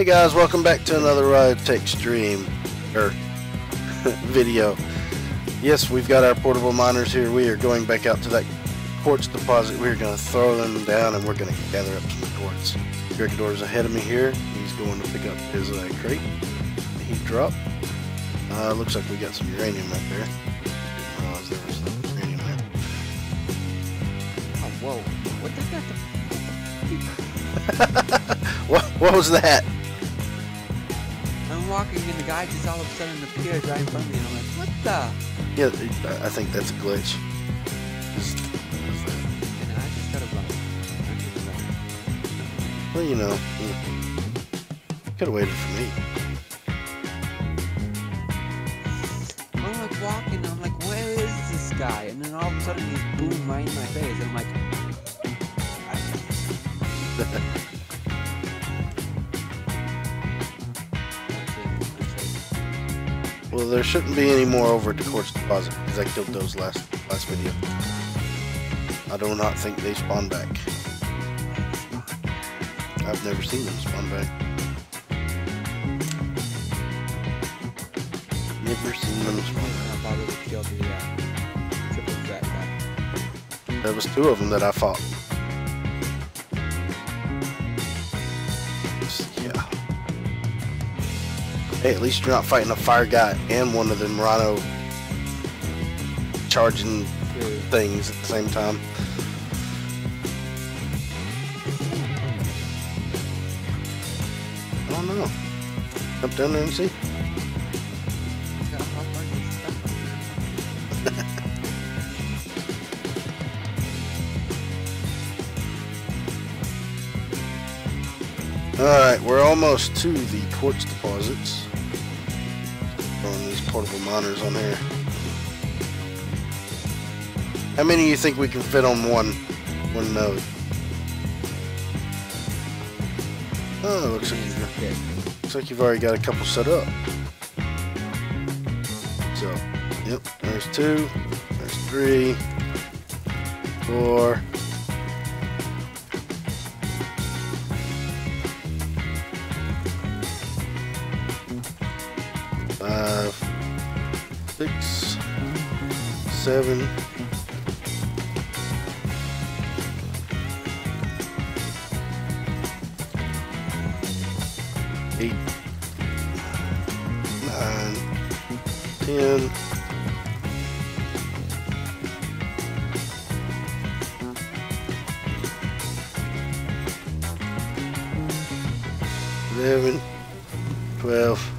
Hey guys, welcome back to another Ryotek stream or video. Yes, we've got our portable miners here. We are going back out to that quartz deposit. We're going to throw them down and we're going to gather up some quartz. is ahead of me here. He's going to pick up his uh, crate. He dropped. Uh, looks like we got some uranium right there. Oh, there was some uranium there. Oh, whoa. What what, what was that? Walking and the guy just all of a sudden appears right in front of me and I'm like, what the? Yeah, I think that's a glitch. And I just gotta run. Well, you know, could have waited for me. I'm like walking, I'm like, where is this guy? And then all of a sudden he's boom right in my face, and I'm like, there shouldn't be any more over at the quartz deposit because I killed those last last video. I do not think they spawn back. I've never seen them spawn back. Never seen them spawn back. uh, There was two of them that I fought. Hey, at least you're not fighting a fire guy and one of the rhino charging things at the same time. I don't know. Jump down there and see. Alright, we're almost to the quartz deposits portable miners on here. How many do you think we can fit on one one node? Oh, looks like you've, looks like you've already got a couple set up. So, yep, there's two, there's three, four, seven, eight, nine, ten, eleven, twelve.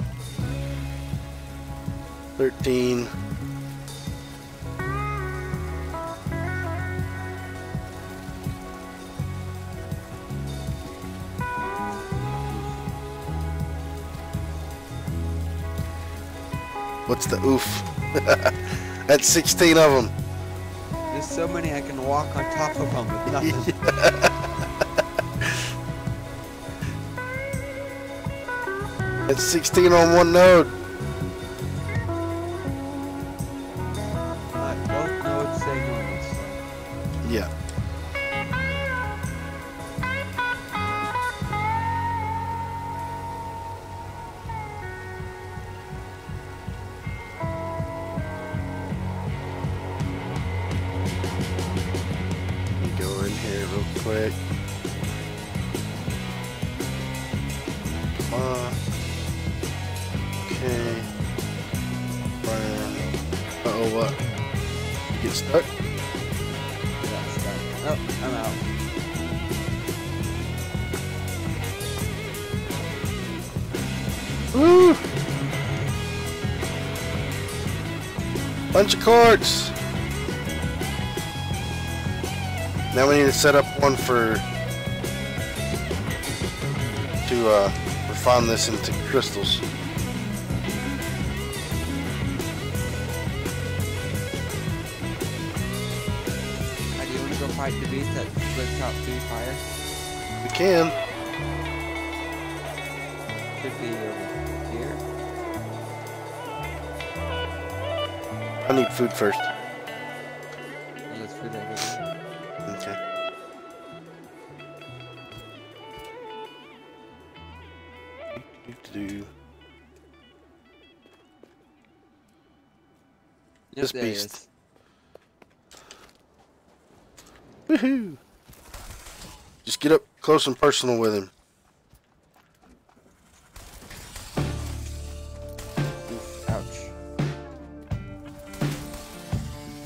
13. The oof? That's 16 of them. There's so many I can walk on top of them with nothing. That's 16 on one node. Bunch of cards. Now we need to set up one for to uh, refine this into crystals. How do you want to go fight the beast that splits out through fire? We can. Could be I need food first. Do Yep, This beast. Woohoo! Just get up close and personal with him.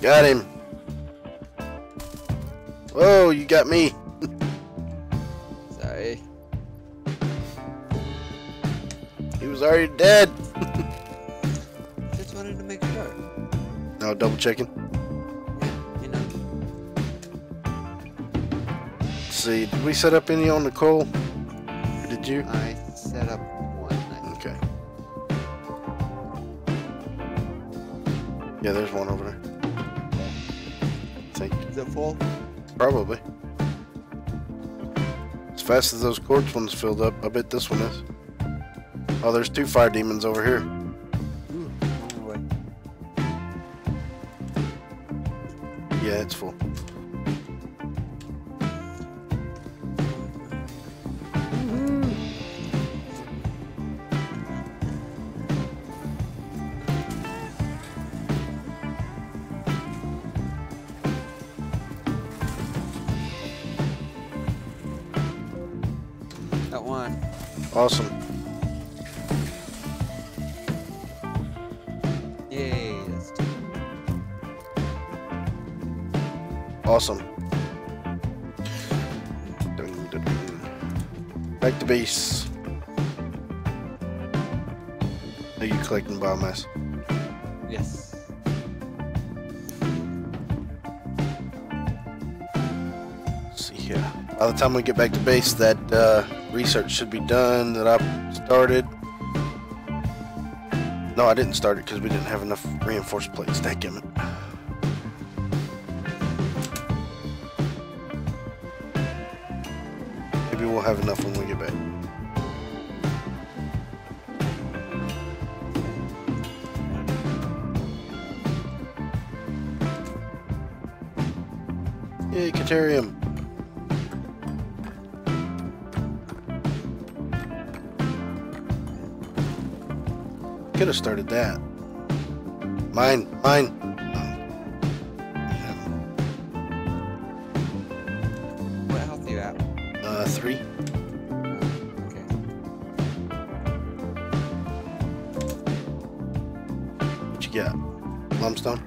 Got him. Whoa, you got me. Sorry. He was already dead. Just wanted to make sure. No, double checking. You know. Let's see, did we set up any on the coal? Or did you? I set up one. I Okay. Yeah, there's one over there. Is it? Probably. As fast as those quartz ones filled up, I bet this one is. Oh, there's two fire demons over here. Awesome. Yay, that's two. Awesome. Dun, dun, dun. Back to base. Are you collecting biomass? Yes. Let's see here. By the time we get back to base, that uh, research should be done that I started. No, I didn't start it because we didn't have enough reinforced plates. Dadgummit. Maybe we'll have enough when we get back. Yay, Caterium. Could have started that. Mine, mine. What health are you at? Uh, three. Oh, okay. What you got? Limestone?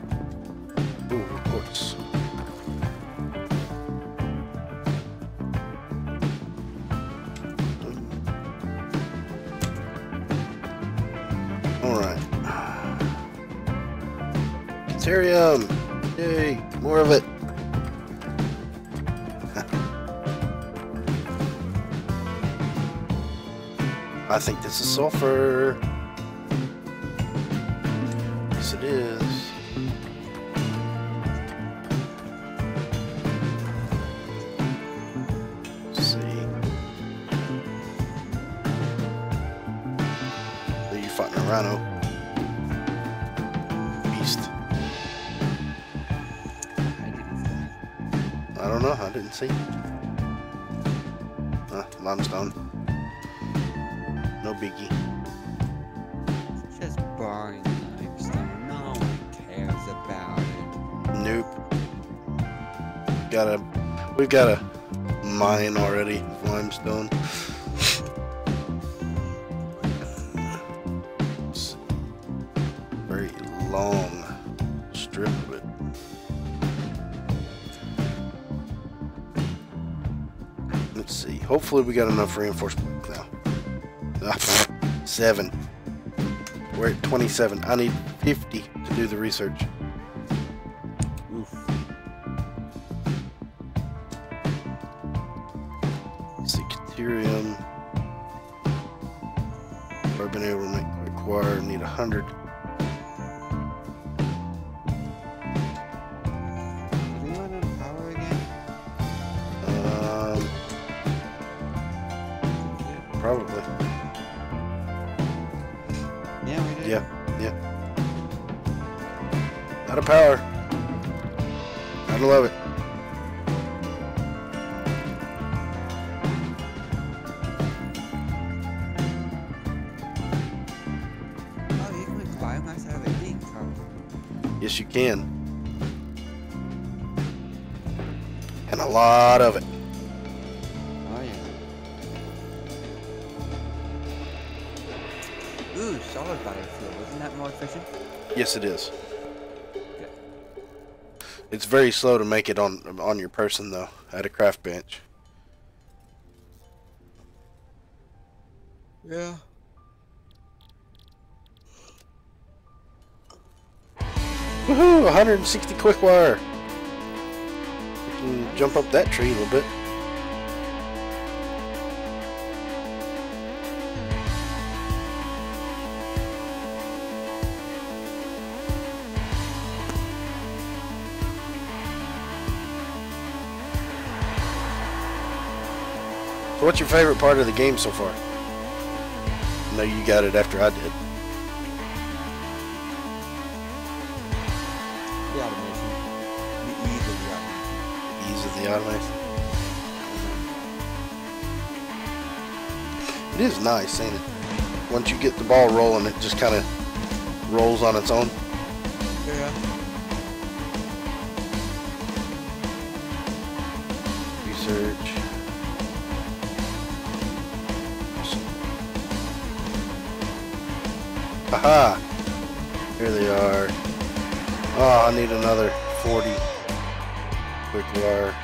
Ooh, quartz. Alright. Caterium! Yay! More of it! I think this is sulfur. See. Uh, limestone. No biggie. It's just boring limestone. No one cares about it. Nope. Got a. We've got a mine already. Limestone. Very long Hopefully we got enough reinforcement now. Ah, seven. We're at 27. I need 50 to do the research. Oof. Caterium. Carbon able to acquire. Need 100. Yes, you can. And a lot of it. Oh yeah. Ooh, solid biofuel. Isn't that more efficient? Yes, it is. It's very slow to make it on on your person though, at a craft bench. Yeah. Woohoo! 160 quick wire. We can jump up that tree a little bit. So what's your favorite part of the game so far? Know you got it after I did. The. It is nice, ain't it? Once you get the ball rolling, it just kind of rolls on its own. Yeah. Research. Haha! Here they are. Oh, I need another 40 quick wire,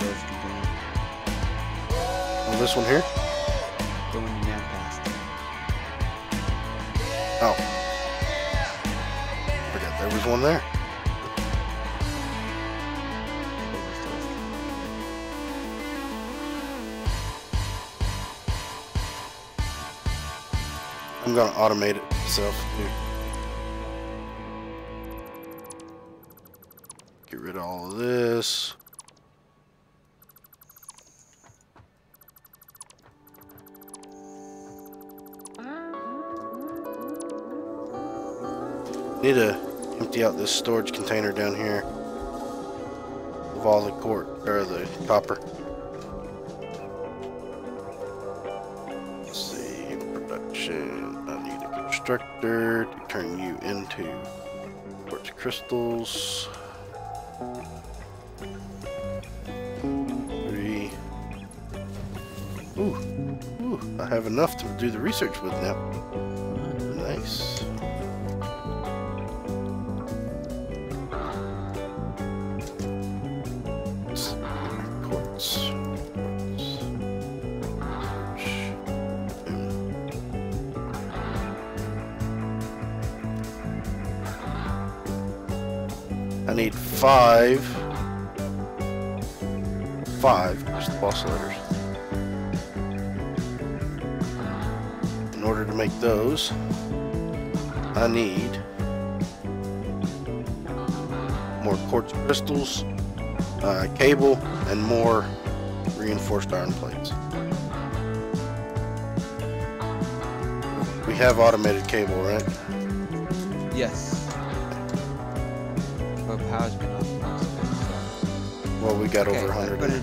big. Oh, this one here? The one you ran past. Oh. Forgot there was one there. The bigger storage container. I'm gonna automate it myself too. This storage container down here of all the quart or the copper. Let's see, production. I need a constructor to turn you into quartz crystals. Three. Ooh, ooh, I have enough to do the research with now. Nice. Five. Five, there's the boss letters. In order to make those, I need more quartz crystals, uh, cable, and more reinforced iron plates. We have automated cable, right? Yes. Power's been off most of so. Well, we got Okay, over I 100. put in,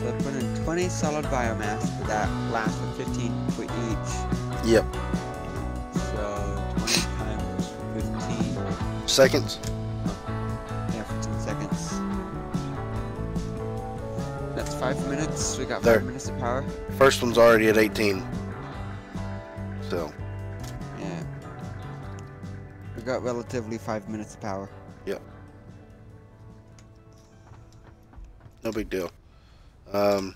so I put in 20 solid biomass for that lasts for 15 for each. Yep. So 20 times 15, Seconds? yeah, 15 seconds. That's five minutes. We got There. five minutes of power. First one's already at 18. We got relatively five minutes of power. Yep. No big deal. Um,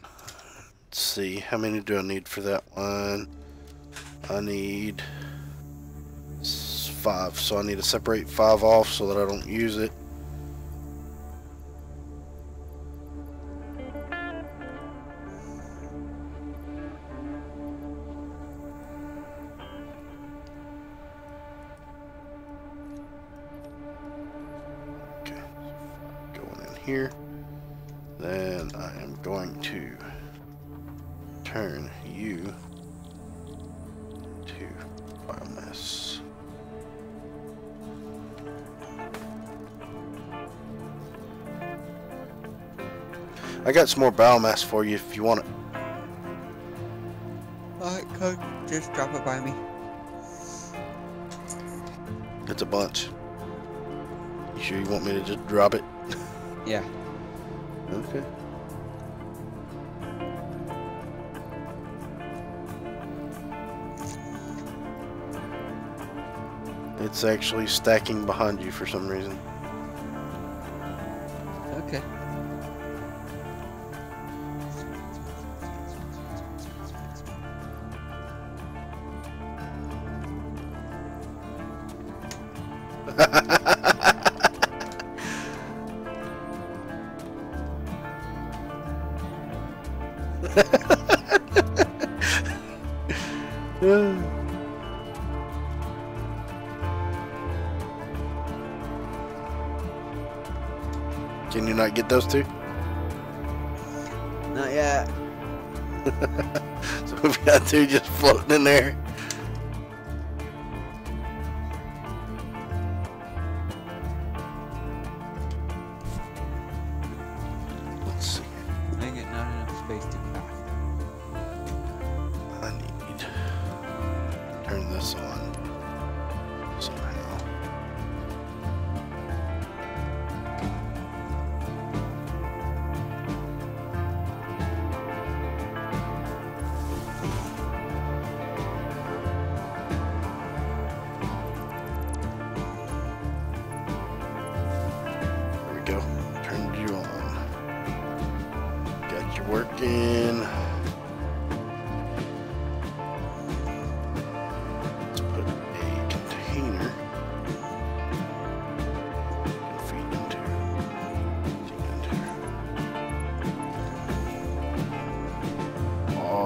let's see, how many do I need for that one? I need five, so I need to separate five off so that I don't use it. To biomass. I got some more biomass for you if you want it. Alright, Coach, just drop it by me. It's a bunch. You sure you want me to just drop it? Yeah. Okay. It's actually stacking behind you for some reason. Can you not get those two? Not yet. So we've got two just floating in there.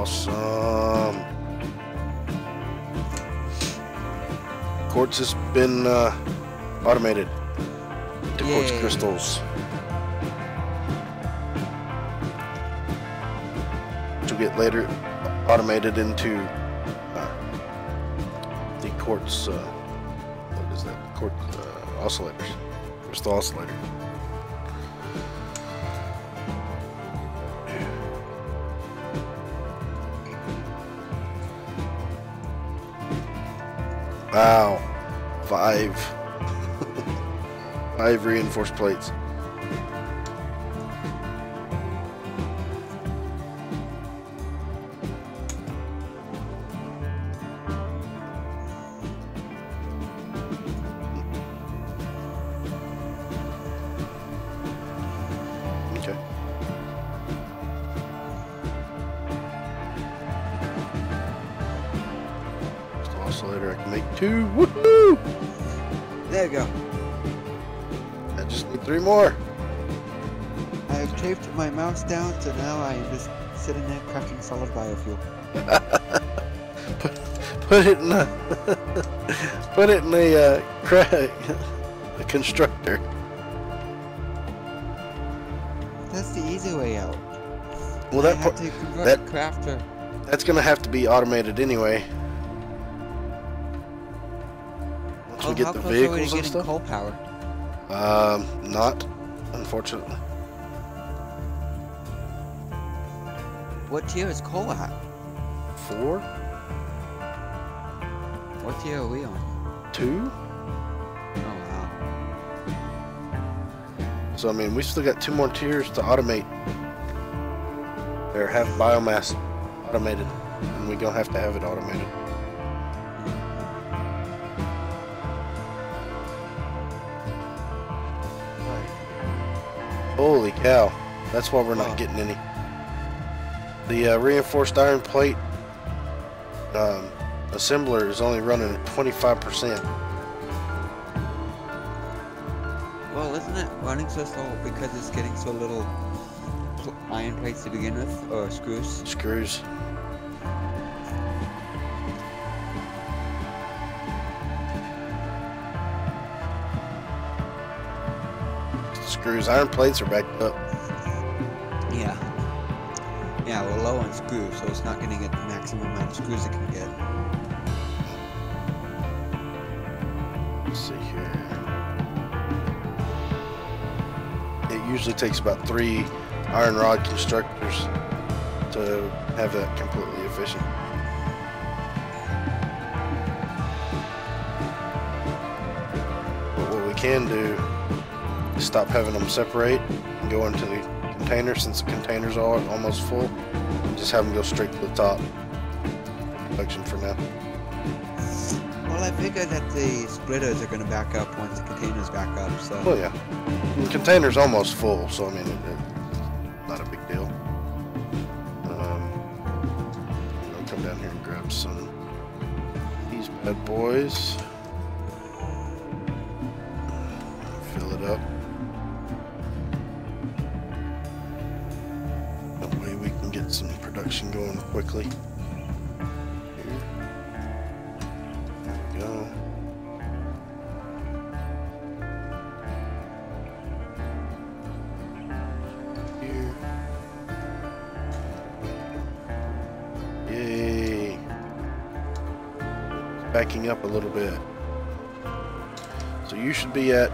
Awesome. Quartz has been uh, automated to quartz crystals. To get later automated into uh, the quartz. Uh, what is that? Quartz uh, oscillators. Crystal oscillator. Wow. Five. Five reinforced plates. Two. Woohoo! There you go. I just need three more. I've taped my mouse down, so now I am just sitting there crafting solid biofuel. Put it in the put it in the uh, cra- the constructor. That's the easy way out. Well, I that part, that- crafter. that's gonna have to be automated anyway. We get the close are we to vehicles and stuff. coal power? Um, not, unfortunately. What tier is coal at? Four, What tier are we on? two. Oh wow. So I mean, we still got two more tiers to automate. Or have biomass automated, and we gonna have to have it automated. Holy cow! That's why we're not getting any. The uh, reinforced iron plate um, assembler is only running at 25%. Well, isn't it running so slow because it's getting so little iron plates to begin with, or screws? Screws. Screws. Iron plates are backed up. Yeah. Yeah, we're low on screws, so it's not gonna get the maximum amount of screws it can get. Let's see here. It usually takes about three iron rod constructors to have that completely efficient. But what we can do stop having them separate and go into the container since the container's are almost full. And just have them go straight to the top. Production for now. Well, I figure that the splitters are gonna back up once the container's back up, so. Well, yeah. The container's almost full, so I mean, it, it, not a big deal. Um, I'll come down here and grab some these bad boys. Quickly. Yay. Backing up a little bit. So you should be at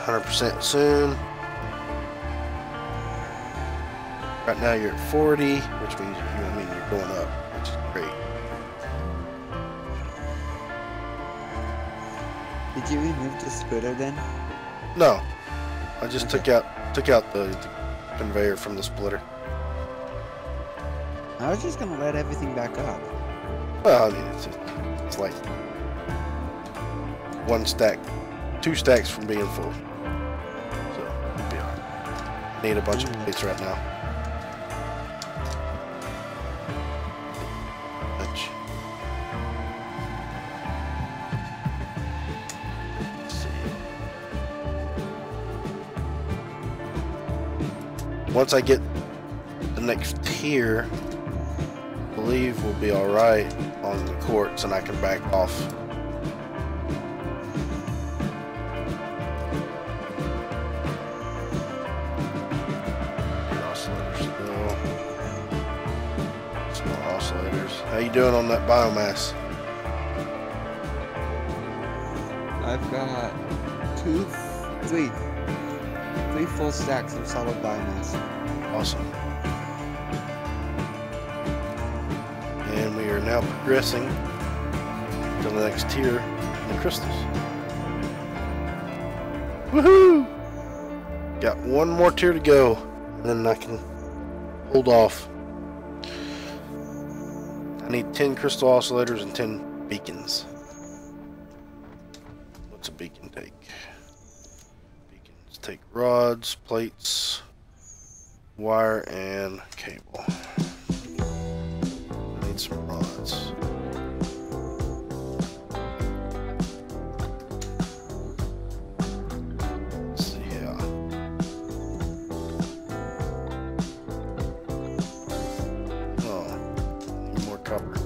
100% soon. Right now you're at 40, which means you I mean you're going up, which is great. Did you remove the splitter then? No, I just Okay. took out took out the, the conveyor from the splitter. I was just gonna let everything back up. Well, I mean, it's, it's like one stack, two stacks from being full. So, it'll be. Need a bunch of Ooh. plates right now. Once I get the next tier, I believe we'll be alright on the quartz and I can back off. How you doing on that biomass? I've got two, three, three full stacks of solid biomass. Awesome. And we are now progressing to the next tier, the crystals. Woohoo! Got one more tier to go, and then I can hold off. I need 10 crystal oscillators and 10 beacons. What's a beacon take? Beacons take rods, plates, wire and cable. I Need some rods. Oh, need more copper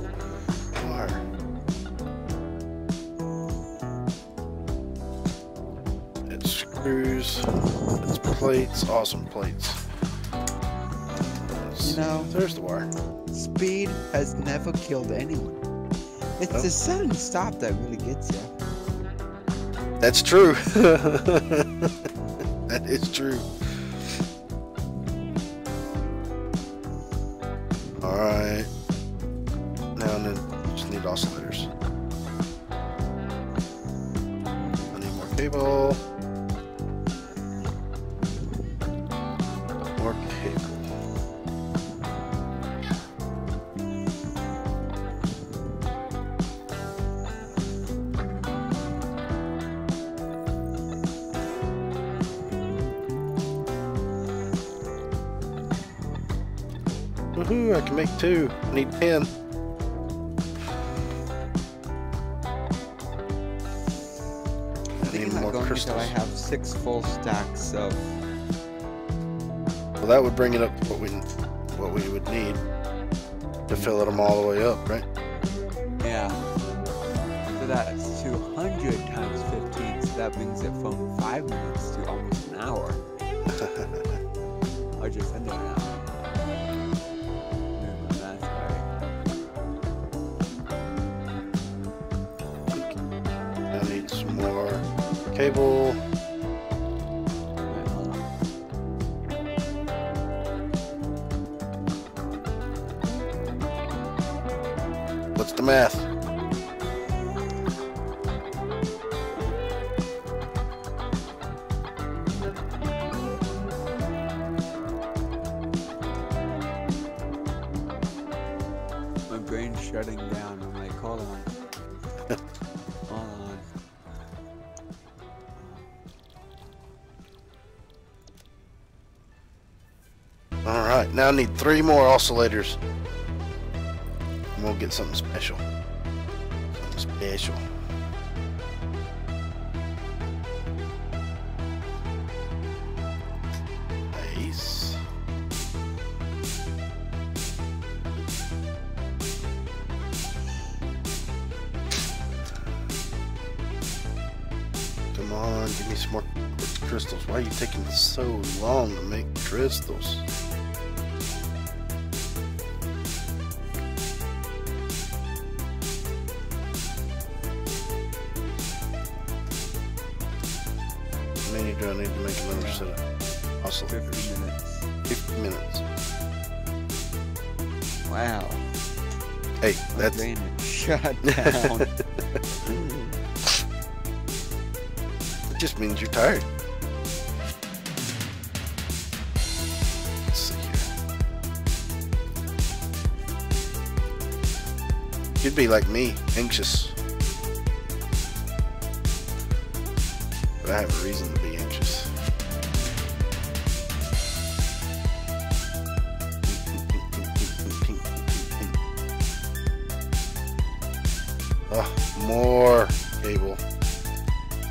wire. It's screws. It's plates. Awesome plates. You know- there's the wire. Speed has never killed anyone. It's Oh. the sudden stop that really gets you. That's true. that is true. Need ten. I need more crystals. I have six full stacks of Well, that would bring it up to what we what we would need to fill it them all the way up, right? yeah. So that's 200 times 15, so that brings it from five minutes to almost an hour. Or just under an hour. Cable. Wait, hold on. What's the math? My brain's shutting down. I'm like, hold on. Alright, now I need three more oscillators. And we'll get something special. Something special. Come on, give me some more crystals. Why are you taking so long to make crystals? That's brain shut down. it just means you're tired. Let's see here. You'd be like me, anxious. But I have a reason to be more cable.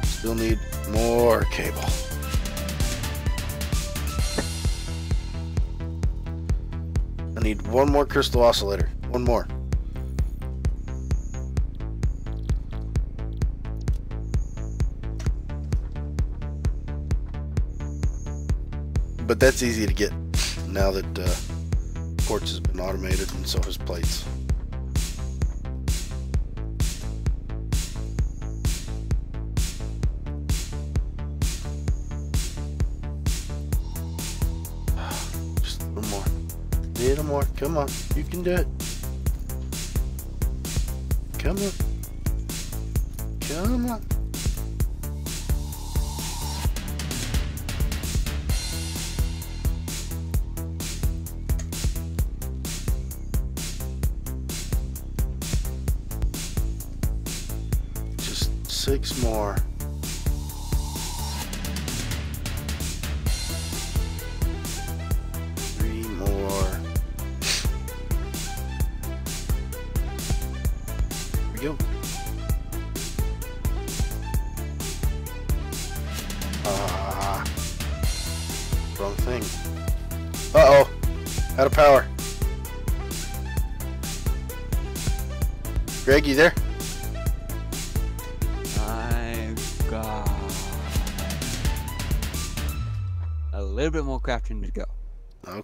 Still need more cable. I need one more crystal oscillator. One more. But that's easy to get now that uh, quartz has been automated and so has plates. Little more. Come on. You can do it. Come on. Come on. Just six more.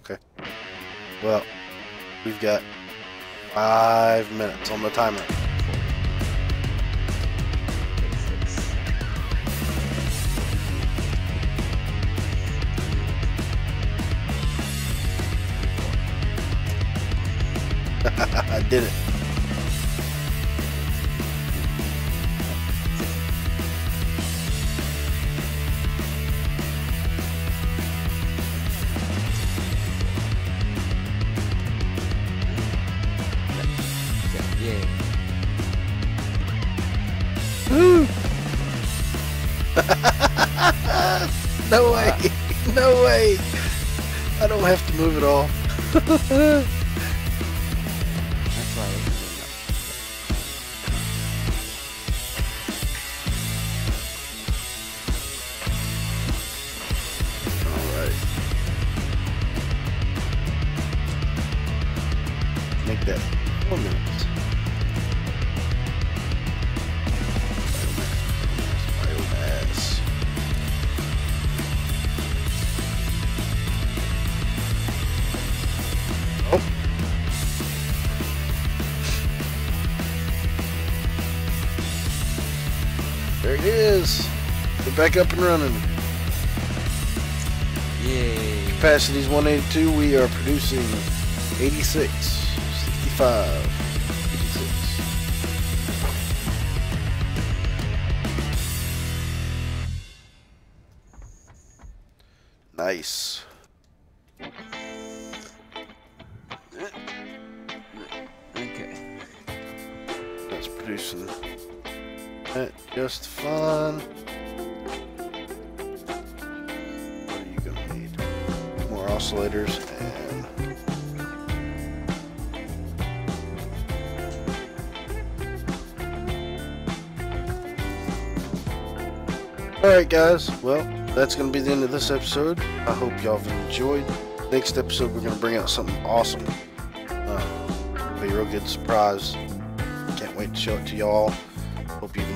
Okay. Well, we've got five minutes on the timer. I did it. All. That's why I was doing that. Alright. Make that four minutes. Is. We're back up and running. Yay. Capacity's 182. We are producing 86, 65, just fine. What are you gonna need? More oscillators and Alright guys, well, that's gonna be the end of this episode. I hope y'all have enjoyed. Next episode we're gonna bring out something awesome. Uh, be a real good surprise. Can't wait to show it to y'all.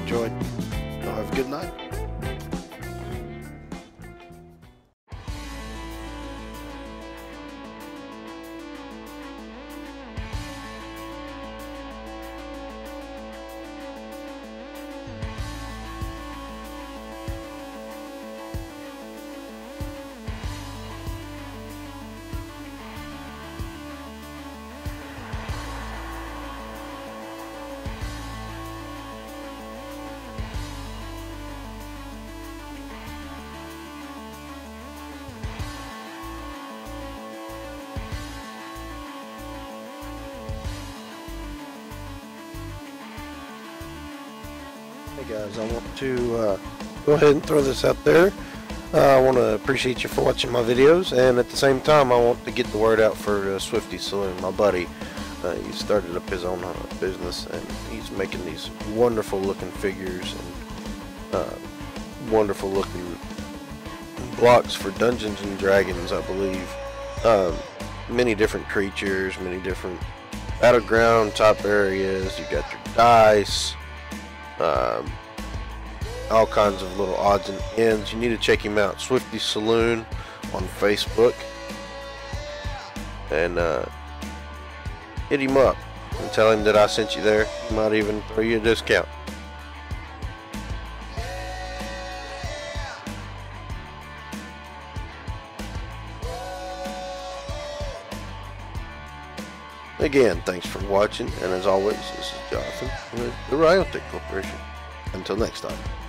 Enjoyed. Have a good night. Go ahead and throw this out there. Uh, I want to appreciate you for watching my videos, and at the same time, I want to get the word out for uh, Swifty Saloon, my buddy. Uh, he started up his own uh, business, and he's making these wonderful looking figures and uh, wonderful looking blocks for Dungeons and Dragons, I believe. Um, many different creatures, many different battleground type areas. You got your dice um, all kinds of little odds and ends. You need to check him out, Swifty Saloon on Facebook, and uh, hit him up and tell him that I sent you there. He might even throw you a discount. Again, thanks for watching, and as always, this is Jonathan with the Ryotek Corporation. Until next time.